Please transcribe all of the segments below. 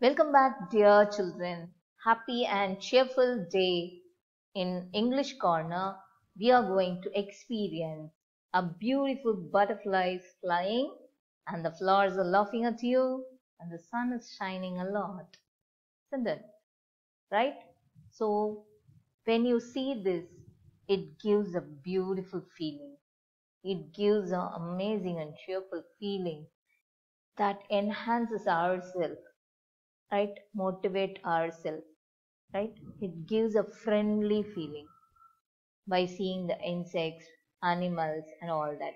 Welcome back, dear children. Happy and cheerful day. In English Corner, we are going to experience a beautiful butterflies flying, and the flowers are laughing at you, and the sun is shining a lot. Isn't it? Right? So, when you see this, it gives a beautiful feeling. It gives an amazing and cheerful feeling that enhances ourselves right? Motivate ourselves right? It gives a friendly feeling by seeing the insects animals and all that.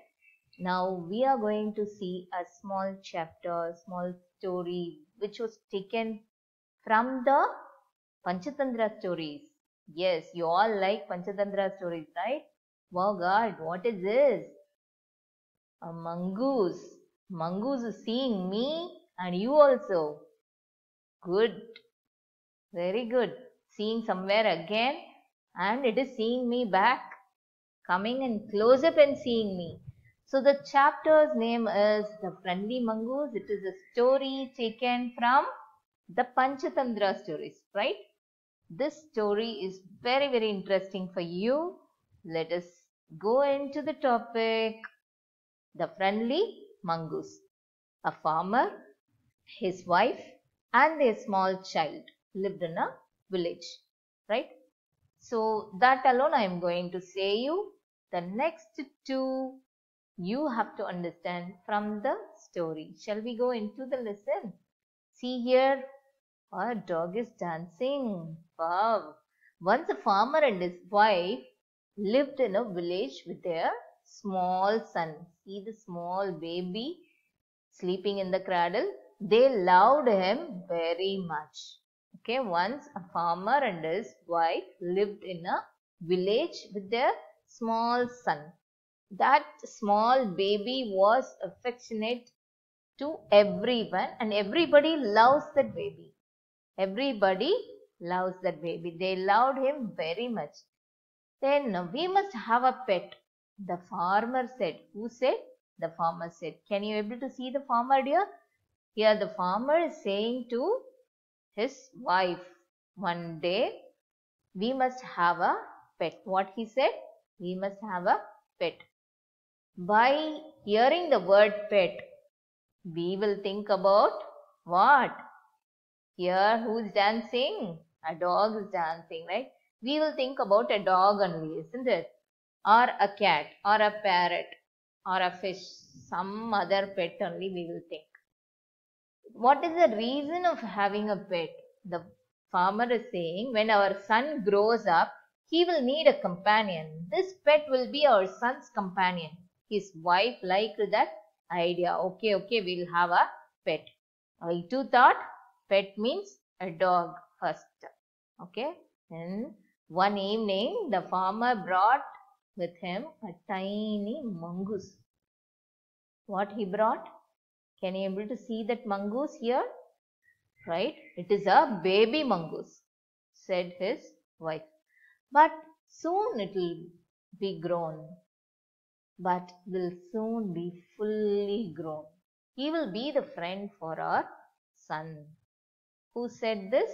Now we are going to see a small chapter small story which was taken from the panchatantra stories. Yes you all like panchatantra stories right? Wow god what is this? A mongoose. Mongoose is seeing me and you also Good. Very good. Seeing somewhere again and it is seeing me back. Coming and close up and seeing me. So the chapter's name is The Friendly Mongoose. It is a story taken from the Panchatantra stories, right? This story is very, very interesting for you. Let us go into the topic. The Friendly Mongoose. A farmer, his wife, and their small child lived in a village right? So that alone i am going to say you. The next two you have to understand from the story. Shall we go into the lesson? See here a dog is dancing. Wow. Once a farmer and his wife lived in a village with their small son. See the small baby sleeping in the cradle they loved him very much. Okay, once a farmer and his wife lived in a village with their small son. That small baby was affectionate to everyone and everybody loves that baby. Everybody loves that baby. They loved him very much. Then we must have a pet. The farmer said. Who said? The farmer said. Can you able to see the farmer dear? Here the farmer is saying to his wife, one day we must have a pet. What he said? We must have a pet. By hearing the word pet, we will think about what? Here who is dancing? A dog is dancing, right? We will think about a dog only, isn't it? Or a cat, or a parrot, or a fish. Some other pet only we will think what is the reason of having a pet? The farmer is saying when our son grows up, he will need a companion. This pet will be our son's companion. His wife liked that idea. Okay, okay, we'll have a pet. I too thought pet means a dog first. Okay. And one evening, the farmer brought with him a tiny mongoose. What he brought? Can you able to see that mongoose here? Right? It is a baby mongoose, said his wife. But soon it will be grown. But will soon be fully grown. He will be the friend for our son. Who said this?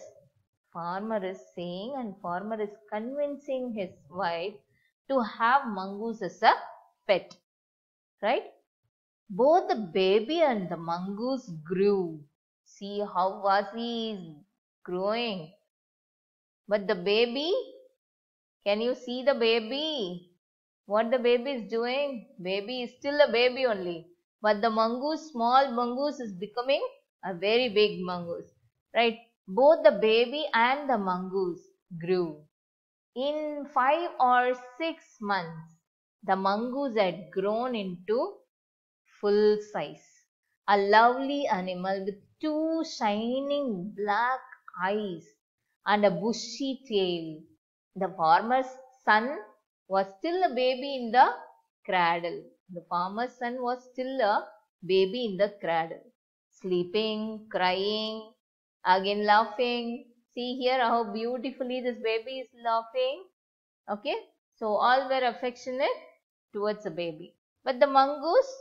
Farmer is saying and farmer is convincing his wife to have mongoose as a pet. Right? Both the baby and the mongoose grew. See how was he growing. But the baby, can you see the baby? What the baby is doing? Baby is still a baby only. But the mongoose, small mongoose is becoming a very big mongoose. Right? Both the baby and the mongoose grew. In five or six months, the mongoose had grown into full size. A lovely animal with two shining black eyes and a bushy tail. The farmer's son was still a baby in the cradle. The farmer's son was still a baby in the cradle. Sleeping, crying, again laughing. See here how beautifully this baby is laughing. Okay. So all were affectionate towards the baby. But the mongoose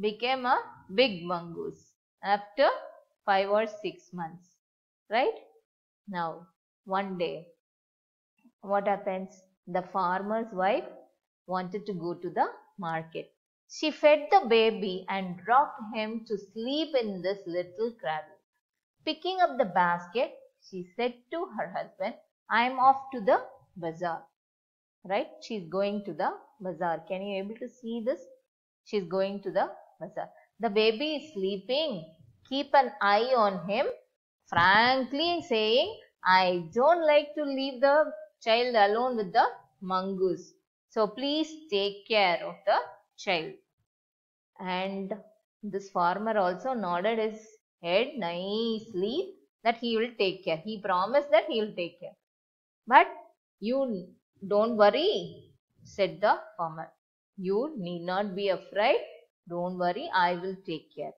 became a big mongoose after 5 or 6 months. right? Now, one day, what happens? The farmer's wife wanted to go to the market. She fed the baby and rocked him to sleep in this little cradle. Picking up the basket, she said to her husband, I am off to the bazaar. Right? She's going to the bazaar. Can you able to see this? She's going to the The baby is sleeping. Keep an eye on him. Frankly saying, I don't like to leave the child alone with the mongoose. So please take care of the child. And this farmer also nodded his head nicely that he will take care. He promised that he will take care. But you don't worry, said the farmer. You need not be afraid. Don't worry, I will take care,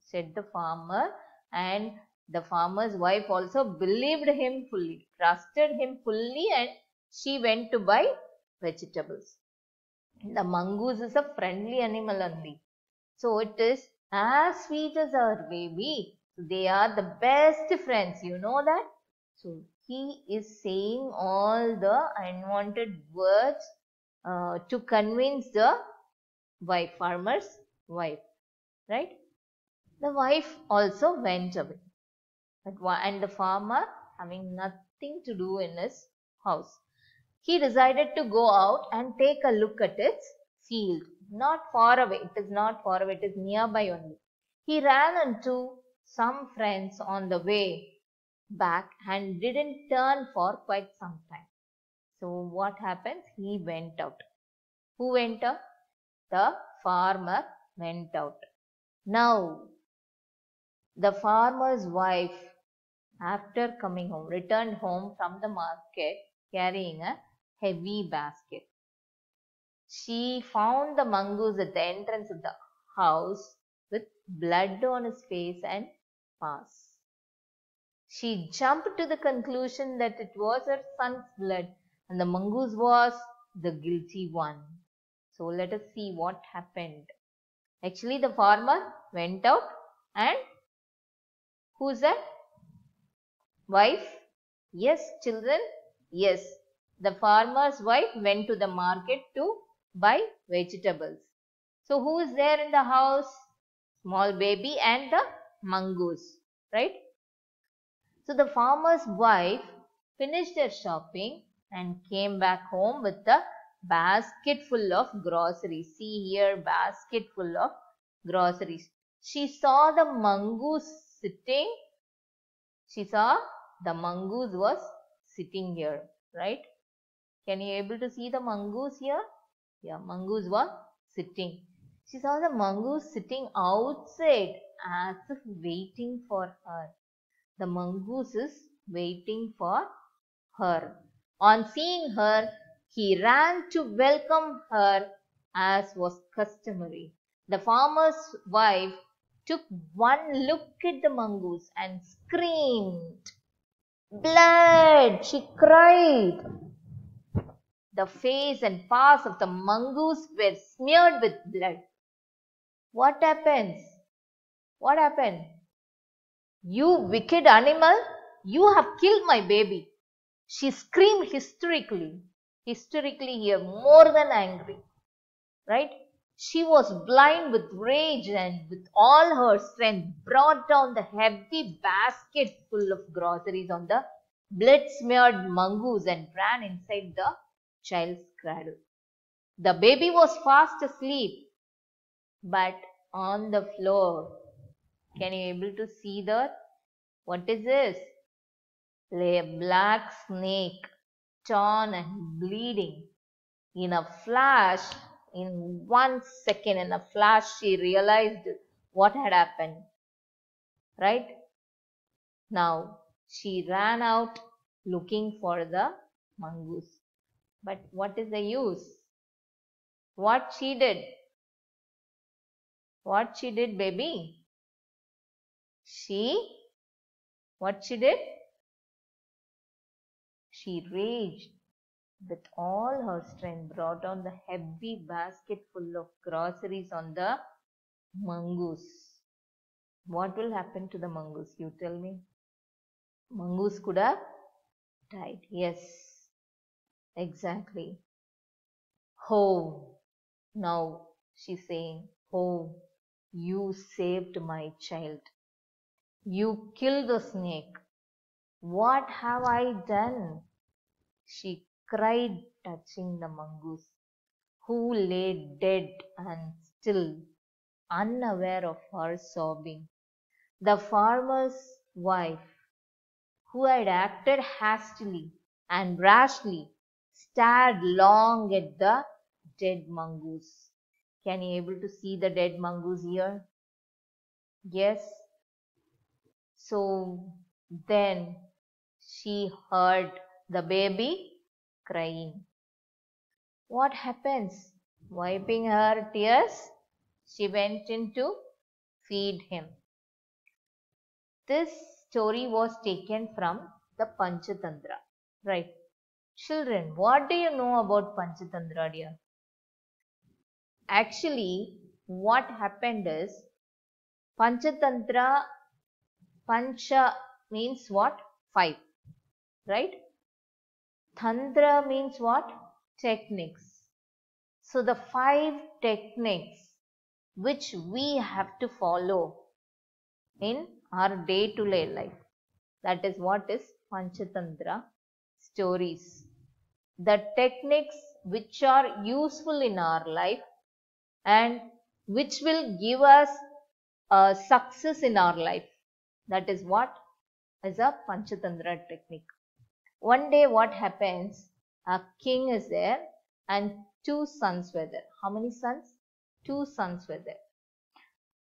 said the farmer. And the farmer's wife also believed him fully, trusted him fully, and she went to buy vegetables. The mongoose is a friendly animal only. So it is as sweet as our baby. They are the best friends. You know that? So he is saying all the unwanted words uh, to convince the wife, farmer's wife. Right? The wife also went away. But, And the farmer having nothing to do in his house. He decided to go out and take a look at its field. Not far away. It is not far away. It is nearby only. He ran into some friends on the way back and didn't turn for quite some time. So what happens? He went out. Who went out? The farmer went out. Now, the farmer's wife, after coming home, returned home from the market carrying a heavy basket. She found the mongoose at the entrance of the house with blood on his face and paws. She jumped to the conclusion that it was her son's blood and the mongoose was the guilty one. So let us see what happened. Actually, the farmer went out and who's that? Wife? Yes, children? Yes. The farmer's wife went to the market to buy vegetables. So who is there in the house? Small baby and the mongoose, right? So the farmer's wife finished her shopping and came back home with a basket full of groceries. See here, basket full of groceries. She saw the mongoose sitting. She saw the mongoose was sitting here, right? Can you able to see the mongoose here? Yeah, mongoose was sitting. She saw the mongoose sitting outside as if waiting for her. The mongoose is waiting for her. On seeing her, he ran to welcome her as was customary. The farmer's wife took one look at the mongoose and screamed. Blood! She cried. The face and paws of the mongoose were smeared with blood. What happens? What happened? You wicked animal, you have killed my baby. She screamed hysterically, hysterically here, more than angry. Right? She was blind with rage and with all her strength brought down the heavy basket full of groceries on the blood smeared mongoose and ran inside the child's cradle. The baby was fast asleep, but on the floor. Can you able to see that? What is this? Lay a black snake, torn and bleeding. In a flash, in one second, in a flash, she realized what had happened. Right? Now, she ran out looking for the mongoose. But what is the use? What she did? What she did, baby? She, what she did? She raged with all her strength, brought down the heavy basket full of groceries on the mongoose. What will happen to the mongoose? You tell me. Mongoose could have died. Yes, exactly. Ho, now she's saying, Ho, you saved my child. You killed the snake. What have I done? She cried, touching the mongoose, who lay dead and still, unaware of her sobbing. The farmer's wife, who had acted hastily and rashly, stared long at the dead mongoose. Can you able to see the dead mongoose here? Yes. So then she heard the baby crying. What happens? Wiping her tears, she went in to feed him. This story was taken from the Panchatantra. Right. Children, what do you know about Panchatantra, dear? Actually, what happened is Panchatantra, Pancha means what? Five. Right? Tantra means what? Techniques. So the five techniques which we have to follow in our day-to-day -day life. That is what is Panchatantra stories. The techniques which are useful in our life and which will give us a success in our life. That is what is a Panchatantra technique. One day what happens? A king is there and two sons were there. How many sons? Two sons were there.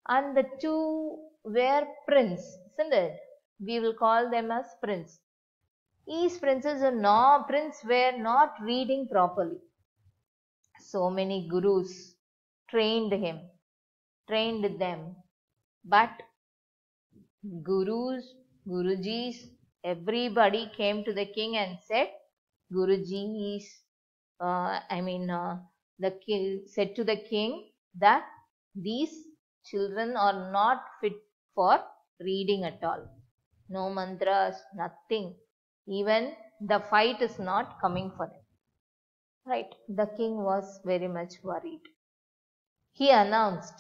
And the two were prince, isn't it? We will call them as prince. These princes are not, prince were not reading properly. So many gurus trained him, trained them. But gurus, gurujis everybody came to the king and said, Guruji is, uh, I mean, uh, the king said to the king that these children are not fit for reading at all. No mantras, nothing. Even the fight is not coming for them. Right. The king was very much worried. He announced.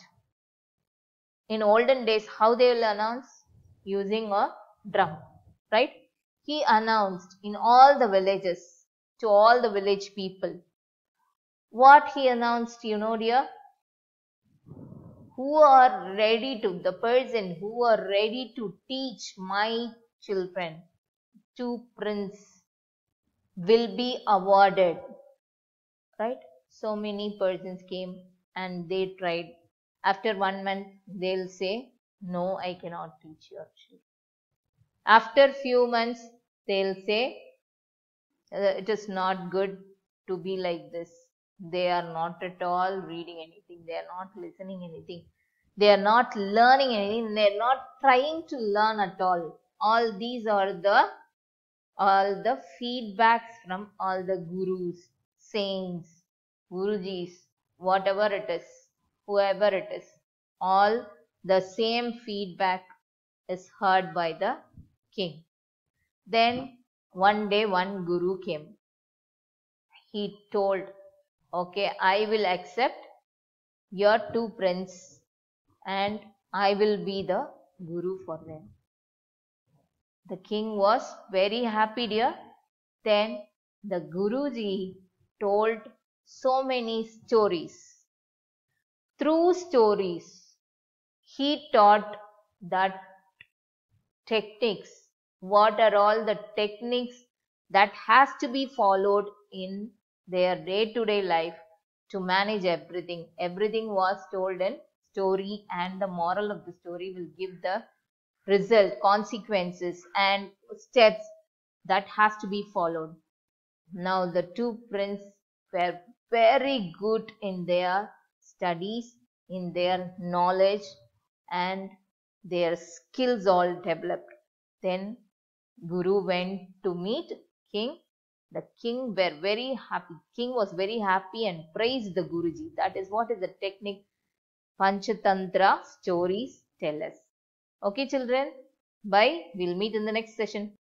In olden days, how they will announce? Using a drum right? He announced in all the villages to all the village people. What he announced, you know, dear? Who are ready to, the person who are ready to teach my children to prince will be awarded. Right? So many persons came and they tried. After one month, they'll say, no, I cannot teach your children. After few months, they'll say, uh, it is not good to be like this. They are not at all reading anything. They are not listening anything. They are not learning anything. They are not trying to learn at all. All these are the all the feedbacks from all the gurus, saints, gurujis, whatever it is, whoever it is. All the same feedback is heard by the king. Then one day one guru came. He told, okay, I will accept your two princes and I will be the guru for them. The king was very happy dear. Then the Guruji told so many stories. Through stories, he taught that techniques what are all the techniques that has to be followed in their day-to-day -day life to manage everything. Everything was told in story and the moral of the story will give the result, consequences and steps that has to be followed. Now the two princes were very good in their studies, in their knowledge and their skills all developed. Then Guru went to meet king. The king were very happy. King was very happy and praised the Guruji. That is what is the technique Panchatantra stories tell us. Okay children, bye. We'll meet in the next session.